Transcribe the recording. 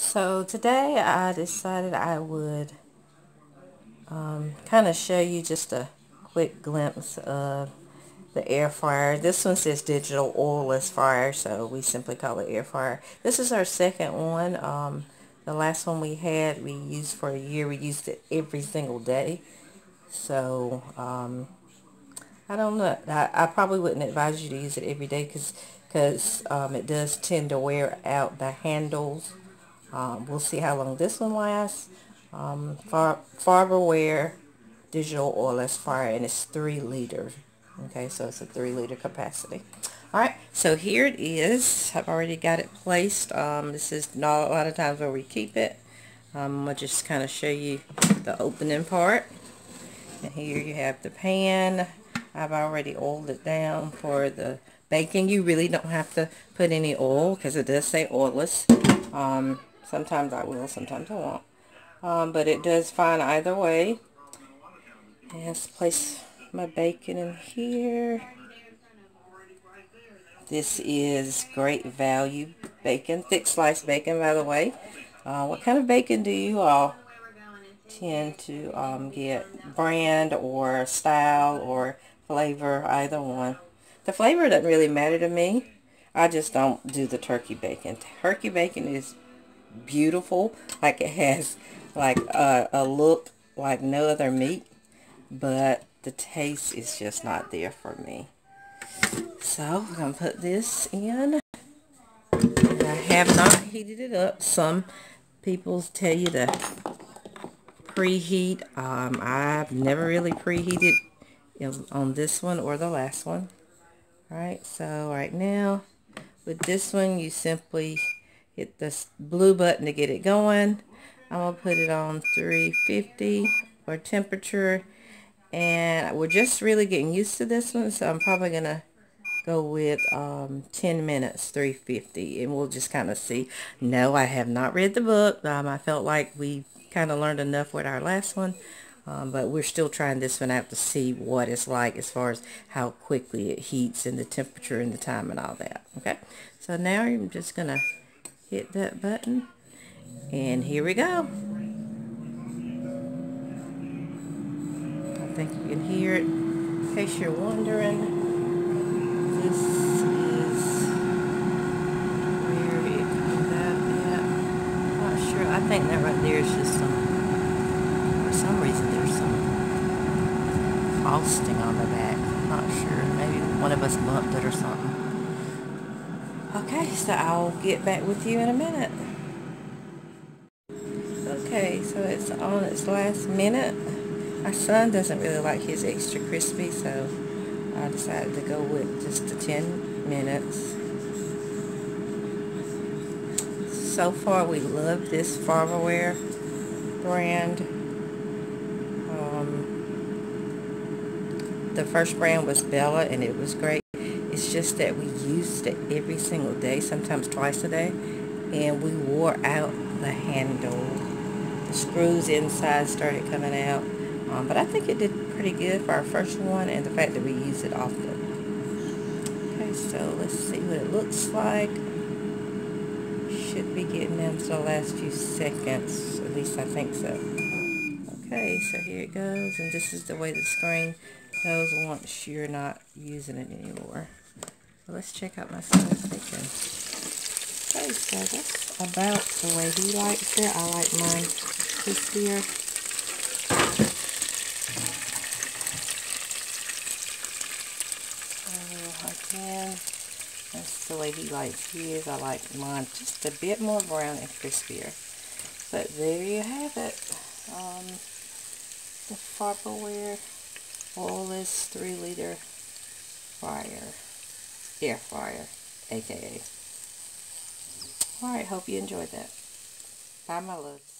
So today I decided I would um, kind of show you just a quick glimpse of the air fryer. This one says digital oilless fryer, so we simply call it air fryer. This is our second one. Um, the last one we had, we used for a year. We used it every single day. So, um, I don't know. I, I, probably wouldn't advise you to use it every day because because um, it does tend to wear out the handles. Um, we'll see how long this one lasts. Um, Far Farberware digital oilless fryer and it's 3 liters. Okay, so it's a 3 liter capacity. Alright, so here it is. I've already got it placed. Um, this is not a lot of times where we keep it. Um, to just kind of show you the opening part. And here you have the pan. I've already oiled it down for the baking. You really don't have to put any oil because it does say oilless. Um, sometimes I will, sometimes I won't. Um, but it does fine either way. And let's place my bacon in here. This is great value bacon, thick sliced bacon by the way. Uh, what kind of bacon do you all tend to um, get? Brand or style or flavor, either one. The flavor doesn't really matter to me. I just don't do the turkey bacon. Turkey bacon is beautiful. Like it has like a, a look like no other meat. But the taste is just not there for me. So I'm going to put this in. I have not heated it up. Some people tell you to preheat. Um, I've never really preheated on this one or the last one. Alright, so right now with this one you simply hit the blue button to get it going. I'm going to put it on 350 or temperature. And we're just really getting used to this one so I'm probably going to go with um, 10 minutes 350 and we'll just kind of see. No I have not read the book. Um, I felt like we kind of learned enough with our last one. Um, but we're still trying this one out to see what it's like as far as how quickly it heats and the temperature and the time and all that okay? So now I'm just gonna hit that button and here we go I think you can hear it in case you're wondering this is where it comes out at. I'm not sure. I think that right there is just some, for some reason there's some frosting on the back. I'm not sure. Maybe one of us bumped it or something. Okay, so I'll get back with you in a minute. Okay, so it's on its last minute. Our son doesn't really like his extra crispy, so I decided to go with just the 10 minutes. So far we love this Farberware brand. Um, the first brand was Bella and it was great. Just that we used it every single day, sometimes twice a day, and we wore out the handle. The screws inside started coming out. Um, but I think it did pretty good for our first one and the fact that we used it often. Okay, so let's see what it looks like. Should be getting down to the last few seconds. At least I think so. Okay, so here it goes. And this is the way the screen goes once you're not using it anymore. Let's check out my son's bacon. Okay, so that's about the way he likes it. I like mine crispier. That's the way he likes his. I like mine just a bit more brown and crispier. But there you have it. Um, the Farberware oilless 3 liter fryer. Air fryer, aka. Alright, hope you enjoyed that. Bye my loves.